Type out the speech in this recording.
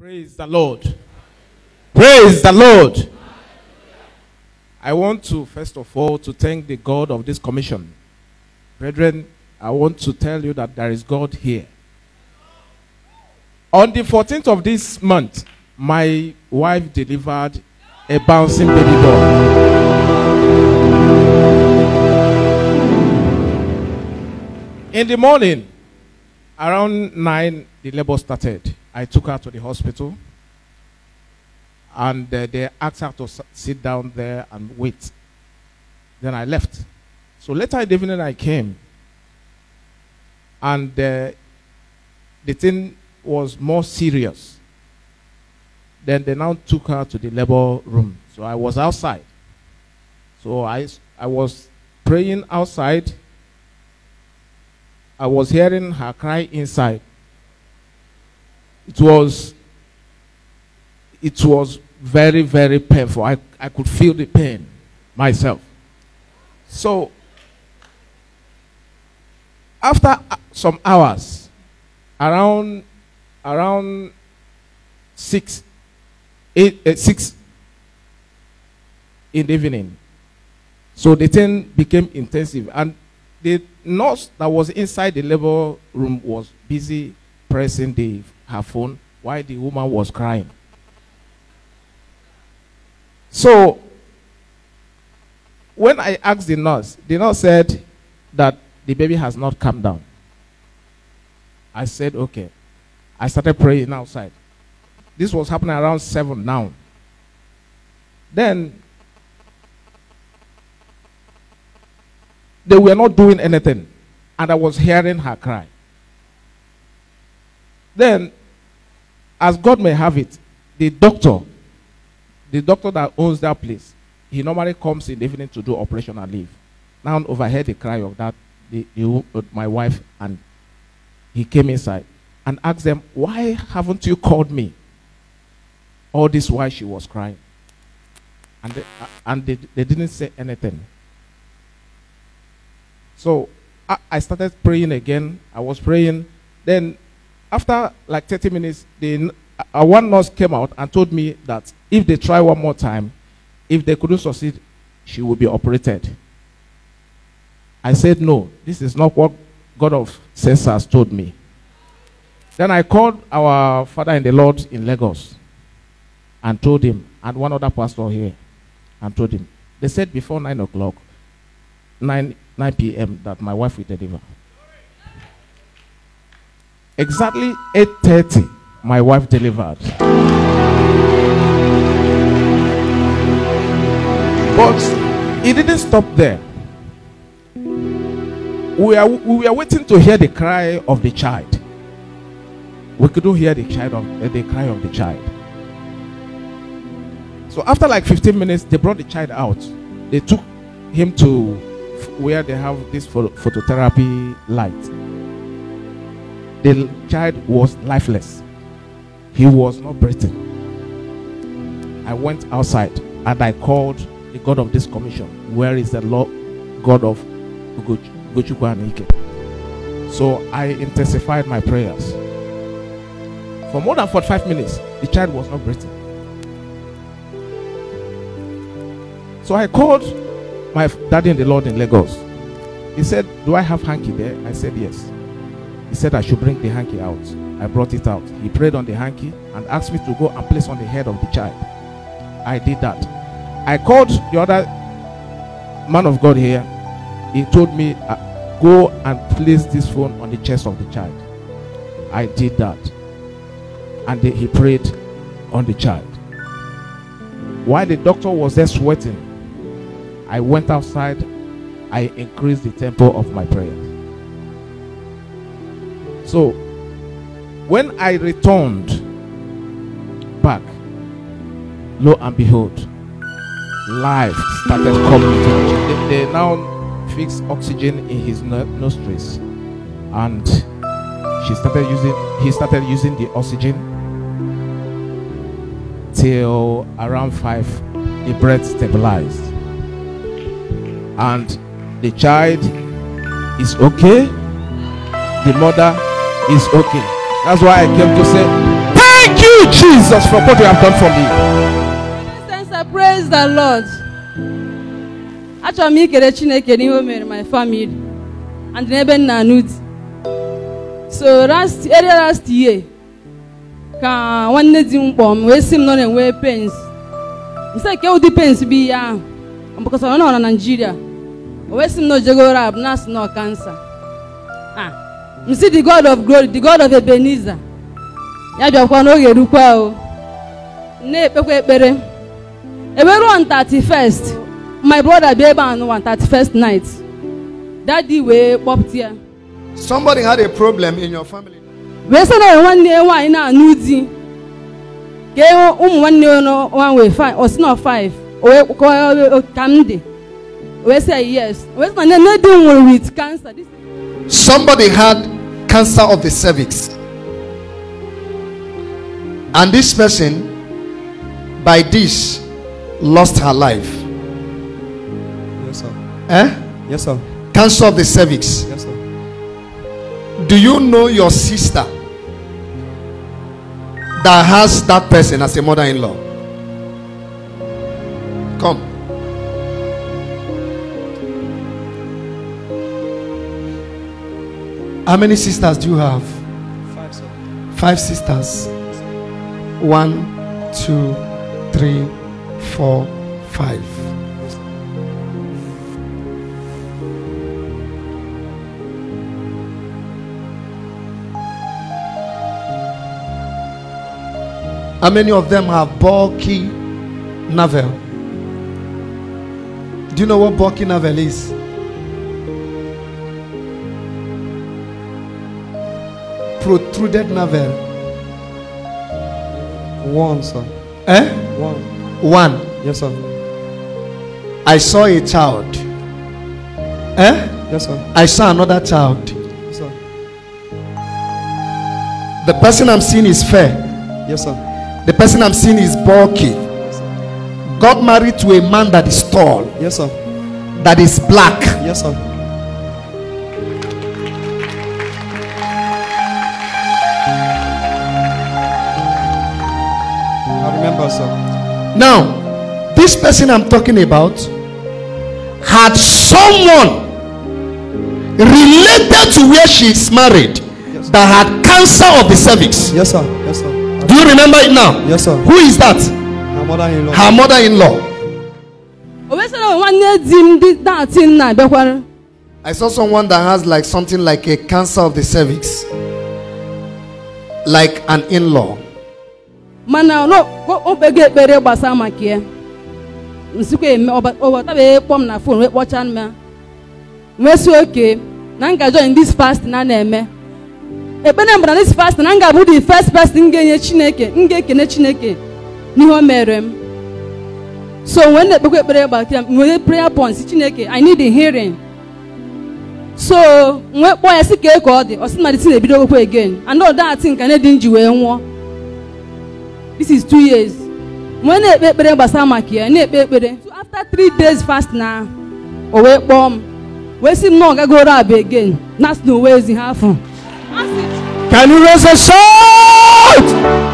Praise the Lord. Praise the Lord. I want to, first of all, to thank the God of this commission. Brethren, I want to tell you that there is God here. On the 14th of this month, my wife delivered a bouncing baby boy. In the morning, around 9, the labor started. I took her to the hospital and uh, they asked her to sit down there and wait. Then I left. So later in the evening, I came and uh, the thing was more serious. Then they now took her to the labor room. So I was outside. So I, I was praying outside. I was hearing her cry inside. It was it was very, very painful. I, I could feel the pain myself. So after some hours, around around six, eight, uh, six in the evening. So the thing became intensive, and the nurse that was inside the labor room was busy pressing the her phone while the woman was crying. So when I asked the nurse, the nurse said that the baby has not come down. I said, okay. I started praying outside. This was happening around seven now. Then they were not doing anything, and I was hearing her cry. Then, as God may have it, the doctor, the doctor that owns that place, he normally comes in the evening to do operation and leave. Now I overheard the cry of that the, the, my wife, and he came inside and asked them, "Why haven't you called me?" All this while she was crying, and they, and they, they didn't say anything. So I, I started praying again. I was praying. Then after like 30 minutes, the, uh, one nurse came out and told me that if they try one more time, if they couldn't succeed, she would be operated. I said, no, this is not what God of Censors told me. Then I called our father in the Lord in Lagos and told him, and one other pastor here, and told him. They said before 9 o'clock, 9, 9 p.m., that my wife will deliver. Exactly 8.30, my wife delivered. But it didn't stop there. We, are, we were waiting to hear the cry of the child. We couldn't hear the, child of, uh, the cry of the child. So after like 15 minutes, they brought the child out. They took him to where they have this pho- phototherapy light. The child was lifeless. He was not breathing. I went outside and I called the God of this commission. Where is the Lord God of Ugoch- Ugochukwu Anike? So I intensified my prayers. For more than 45 minutes, the child was not breathing. So I called my daddy in the Lord in Lagos. He said, Do I have hanky there? I said, Yes. He said, I should bring the hanky out. I brought it out. He prayed on the hanky and asked me to go and place on the head of the child. I did that. I called the other man of God here. He told me, uh, Go and place this phone on the chest of the child. I did that. And he prayed on the child. While the doctor was there sweating, I went outside. I increased the tempo of my prayer. So, when I returned back, lo and behold, life started coming. They, they now fixed oxygen in his nostrils, and she started using. He started using the oxygen till around five. The breath stabilized, and the child is okay. The mother is okay. That's why I came to say, Thank you, Jesus for what you have done for me. Praise the Lord. Achọrọ m ikele Chineke n'ihe o mere my family and n'ebe nna anụ di. So last earlier last year ka nwanne di m kpọọ m wee sị m na ọ na-enwe pains. M sị nke ụdị pains bụ ihe ahụ. Ọ bụkọta ọ nọ na Nigeria. O wee sị m na o jego rab na asị na ọ kansa. M sị the God of glory, the God of Ebenezer. Ya bịakwa n'oge rukwa o. na-ekpekwa ekpere. Ebe ruo on 31st my brother bịa ebe a n'ụwa 31st night. Dadi wee kpọpụta ya. Somebody had a problem in your family. wee sị na nwanne ya nwaanyị na-anụ di ka ụmụ nwanne ya nwa wee fi o si na 5 o wee kọọ ka m dị wee sị yes. Wee sị na nne di m nwere with cancer. Somebody had cancer of the cervix. And this person, by this, lost her life. Yes, sir. Eh? Yes, sir. Cancer of the cervix. Yes, sir. Do you know your sister that has that person as a mother in law? Come. How many sisters do you have? Five, sir. Five sisters. One, two, three, four, five. How many of them have bulky navel? Do you know what bulky navel is? Protruded navel. One, sir. Eh? One. One. Yes, sir. I saw a child. Eh? Yes, sir. I saw another child. Yes, sir. The person I'm seeing is fair. Yes, sir. The person I'm seeing is bulky. Got married to a man that is tall, Yes, sir. that is black. Yes, sir. Now, this person I'm talking about had someone related to where she is married Yes. that had cancer of the cervix. Yes, sir. Yes, sir. Do you remember it now? Yes, sir. Who is that? My mother-in-law. Her mother in law. o wee sị na nwanne di m dị dati nna bịakwara I saw someone that has like something like a cancer of the cervix, like an in law. Mana o kpego ekpere gbasara maka ya. Nsikwa eme ọbatabeghị kpọọ m na fon wee kpọchaa m ya. Wee si oke na m ga join this fast na na-eme ekpere mbụ na this fast na m ga-abụ the first person ga-enye chineke m ga-ekene chineke n'ihe o mere m. So wee na-ekpekwa ekpere gbakịa m nwere prayer points chineke i need a hearing. So m wee kpọọ ya si ka ka ọ dị ọ sị na dịtị na-ebido okwu again. And ọ dati nka ne dị nji wee nwụọ. This is two years. Mgbe na-ekpe ekpere gbasara maka ya na-ekpe ekpere so after three days fast na o wee kpọọ m wee sị m na ọ gagoro abụ again. Na asị na owe ezi ha afọ Can you raise a shout?